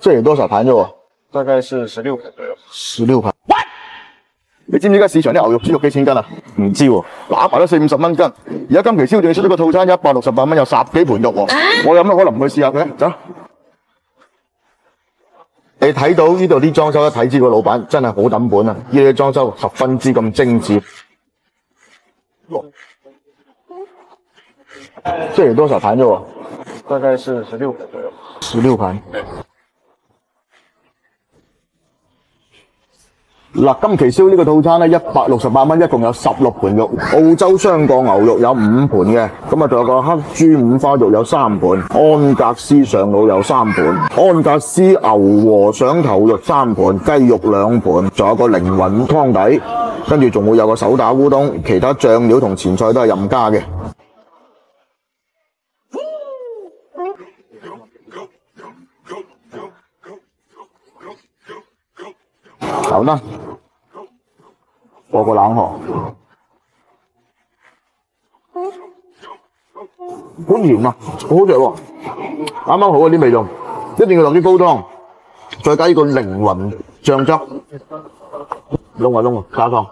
这有多少盘肉啊？大概是十六盘左右。十六盘。你知唔知而家市場啲牛肉、豬肉幾錢斤啊？唔知喎，揦埋都四五十蚊斤。而家今期燒仲要出咗個套餐，一百六十八蚊有十幾盤肉喎。我有乜可能唔去試下嘅？走。你睇到呢度啲裝修，一睇知個老闆真係好抌本啊！呢啲裝修十分之咁精緻。這有多少盤肉啊？大概是十六盘左右。十六盤。嗱，今期燒呢個套餐咧，一百六十八蚊，一共有十六盤肉。澳洲雙角牛肉有五盤嘅，咁啊仲有個黑豬五花肉有三盤，安格斯上腦有三盤，安格斯牛和上頭肉三盤，雞肉兩盤，仲有個靈魂湯底，跟住仲會有個手打烏冬，其他醬料同前菜都係任加嘅。好啦，過個冷河，好甜啊，好食喎，啱啱好啊啲味道，一定要落啲高湯，再加呢個靈魂醬汁，燶啊燶啊，加湯。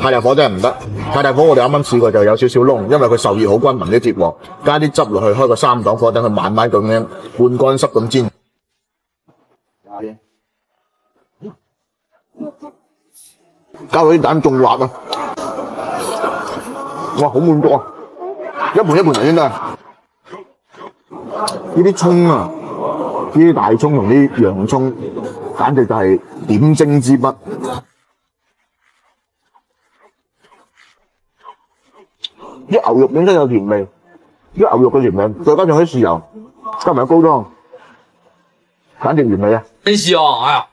太大火真係唔得，太大火我哋啱啱試過就有少少燶，因為佢受熱好均勻啲接鑊，加啲汁落去開個三檔火，等佢慢慢咁樣半乾濕咁煎。加到啲蛋仲滑啊！哇，好滿足啊！一盤一盤嚟先得。呢啲葱啊，呢啲大葱同啲洋葱，簡直就係點睛之筆。啲牛肉本身有甜味，啲牛肉嘅甜味，再加上啲豉油，加埋高湯，簡直完美啊！真香！哎呀，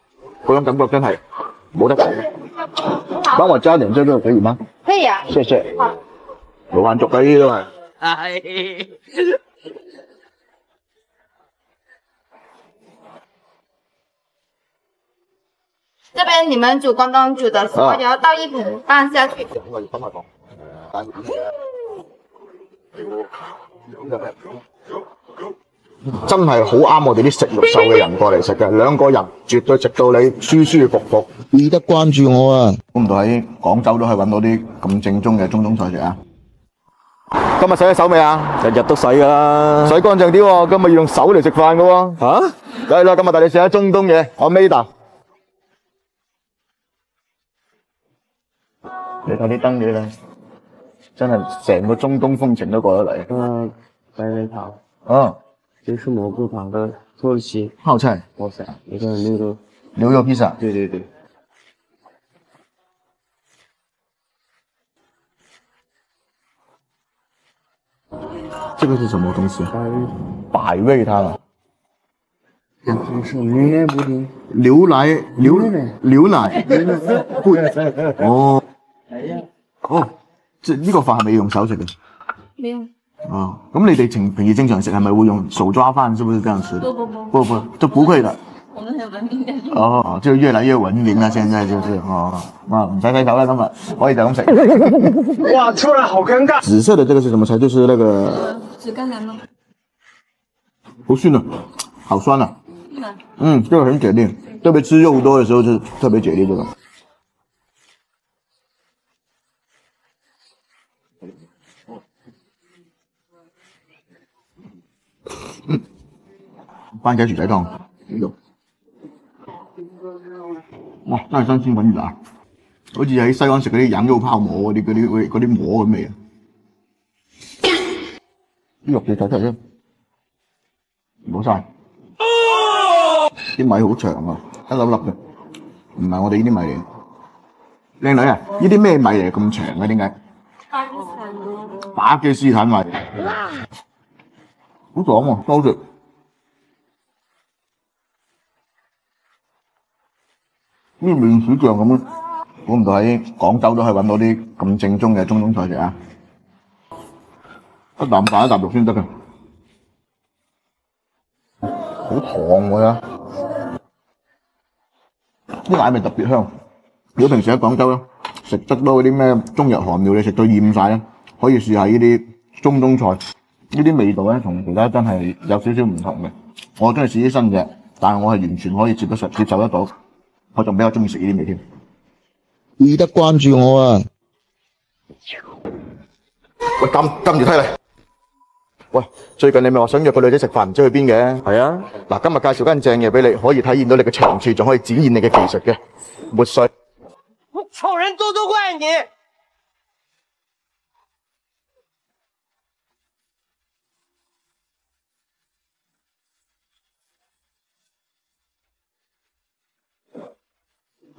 嗰種感覺真係冇得講。幫我加点这个可以吗？可以啊。謝謝。老闆族嗰啲都係。哎，这边你们煮关东煮的时候，啊也要倒一盆半下去。真係好啱我哋啲食肉瘦嘅人過嚟食嘅，兩個人絕對食到你舒舒服服。記得關注我啊！估唔到喺廣州都可以揾到啲咁正宗嘅中東菜食啊！今日洗咗手未啊？日日都洗噶啦。洗乾淨啲喎，今日要用手嚟食飯噶喎。吓？梗啦，今日帶你食下中東嘢，我尾啖。你睇啲燈嘢咧，真係成個中東風情都過得嚟。嗯，白菜汤，哦，这是蘑菇汤的土耳其泡菜、哇塞，一个牛肉，牛肉披萨。对对对，这个是什么东西？百味湯啊！这是牛奶布丁，牛奶？牛？牛奶。牛奶？杯 哦。哦，即係呢個飯係咪要用手食嘅？没有，哦，咁你哋平平時正常食係咪會用手抓飯？是不是這樣吃？不不不，不不，都不會的。我们很文明的。哦，就越來越文明啦，現在就是哦，啊唔使洗手啦，今日可以就咁食。哇，突然好尷尬。紫色的這個是什麼菜？就是那個紫甘蓝吗？不是呢，好酸啊。嗯，這個很解膩，特別吃肉多的時候就特別解膩這個。番茄薯仔湯，肉，哇，真係新鮮滾熱啊！好似喺西安食嗰啲羊肉泡馍嗰啲嗰啲嗰啲馍咁味啊！啲肉你睇睇先，冇晒。啲米好長啊，一粒粒嘅，唔係我哋呢啲米嚟。靚女啊，呢啲咩米嚟咁長嘅？點解？巴基斯坦米，好爽喎，多食。啲麵豉醬咁樣，估唔到喺廣州都可以揾到啲咁正宗嘅中東菜食啊！一啖饭一啖肉先得嘅，好糖喎啊！啲奶味特別香。如果平時喺廣州咧，食得多嗰啲咩中日韩料，你食到厭晒咧，可以試下呢啲中東菜，呢啲味道咧同其他真係有少少唔同嘅。我中意試啲新嘅，但系我係完全可以接得實接受得到，我仲比較中意食呢啲味添。記得關注我啊！喂，撳撳住睇嚟。喂，最近你咪話想約個女仔食飯，唔知去邊嘅？係啊，嗱，今日介紹間正嘢俾你，可以體現到你嘅長處，仲可以展現你嘅技術嘅。抹水。丑人多多怪你！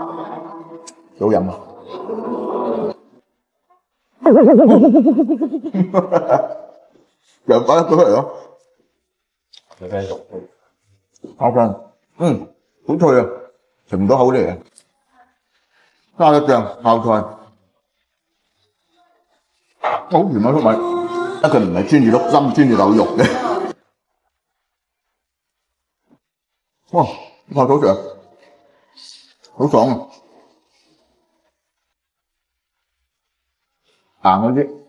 幾好飲啊！又擺一杯嚟咯。你繼續。烤飯，嗯，好脆啊，食唔到口嚟啊！加咗醬、泡菜，好甜啊粟米，一佢唔係穿住碌心，穿住嚿肉嘅。哇！泡到醬，好爽啊！硬嗰啲。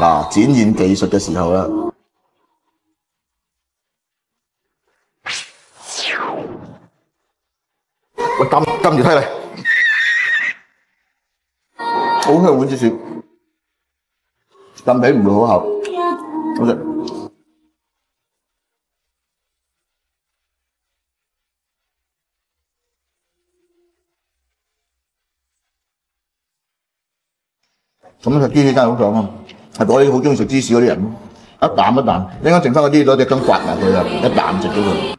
嗱，展現技術嘅時候啦。喂，撳撳住睇嚟，好香碗少少，浸起唔會好厚，咁食芝士真係好爽啊！係我啲好中意食芝士嗰啲人，一啖一啖，一陣間剩翻嗰啲攞隻羹刮埋佢啊，一啖食咗佢。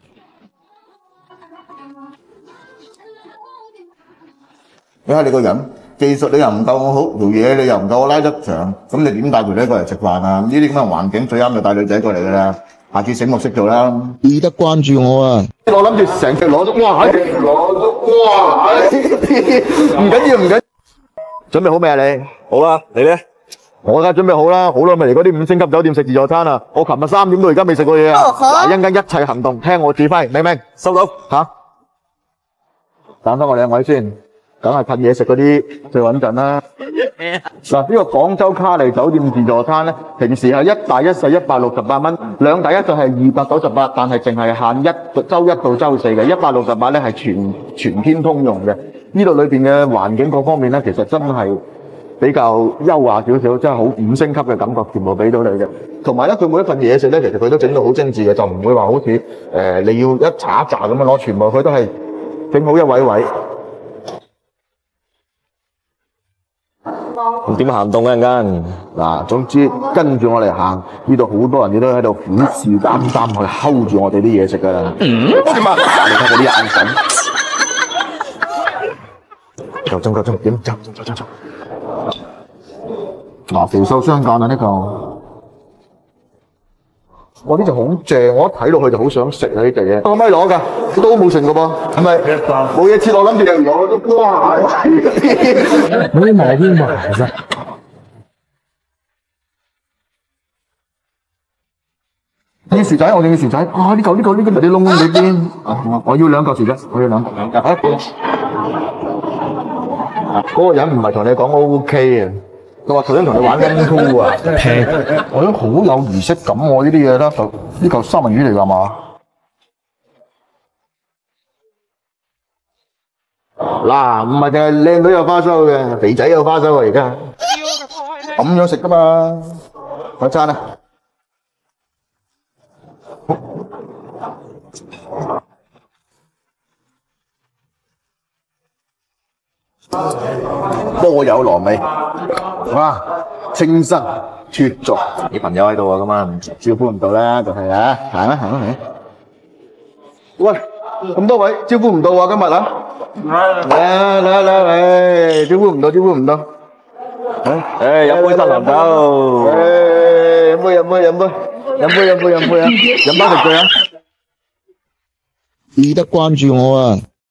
你睇你個人技術你又唔夠我好，條嘢你又唔夠我拉得長，咁你點帶條女過嚟食飯啊？呢啲咁嘅環境最啱就帶女仔過嚟㗎啦。下次醒目識做啦。記得關注我啊！我諗住成隻攞咗，哇！攞咗，哇！唔緊要，唔緊要。準備好未啊你？好啦，你咧？我梗係準備好啦，好耐未嚟嗰啲五星級酒店食自助餐啦。我琴日三點到而家未食過嘢啊！嗱，一陣間一切行動聽我指揮，明唔明？收到。吓，等翻我兩位先，梗係噴嘢食嗰啲最穩陣啦。嗱，呢個廣州卡利酒店自助餐咧，平時係一大一細一百六十八蚊，兩大一細係二百九十八，但係淨係限一周一到周四嘅，一百六十八咧係全全天通用嘅。呢度裏邊嘅環境各方面咧，其實真係比較優雅少少，真係好五星級嘅感覺，全部俾到你嘅。同埋咧，佢每一份嘢食咧，其實佢都整到好精緻嘅，就唔會話好似誒、呃、你要一查一查咁樣攞，全部佢都係整好一位位。咁點行動啊？陣間嗱，總之跟住我嚟行，呢度好多人亦都喺度虎視眈眈去睺住我哋啲嘢食噶啦。嗯，點啊？你睇佢啲眼神。夠鐘夠鐘，點走走走走走。嗱，肥瘦相間啊呢嚿。哇！呢隻好正，我一睇落去就好想食啊呢隻嘢。可唔可以攞㗎？都冇剩㗎噃，係咪？冇嘢切，落諗住就攞咗。哇！没买就买着。要薯仔，我哋嘅薯仔。啊！呢嚿呢嚿呢嚿啲窿窿裏邊。啊！我要兩嚿薯仔，我要兩嚿兩嚿。啊！嗰個人唔係同你講 O K 啊，佢話頭先同你玩 N Two 啊，平，我都好有儀式感喎呢啲嘢啦，呢嚿三文魚嚟㗎嘛。嗱，唔係淨係靚女有花收嘅，肥仔有花收啊！而家咁樣食㗎嘛，快餐啊！波有羅味，哇！清新脫俗，你朋友喺度啊，咁啊，招呼唔到啦，就係啊，行啦行啦行。喂，咁多位招呼唔到啊，今日啊，嚟啊嚟啊嚟啊嚟，招呼唔到招呼唔到。誒，飲杯森林酒，誒，飲杯飲杯飲杯，飲杯飲杯飲杯啊，飲翻食醉啊！記得關注我啊！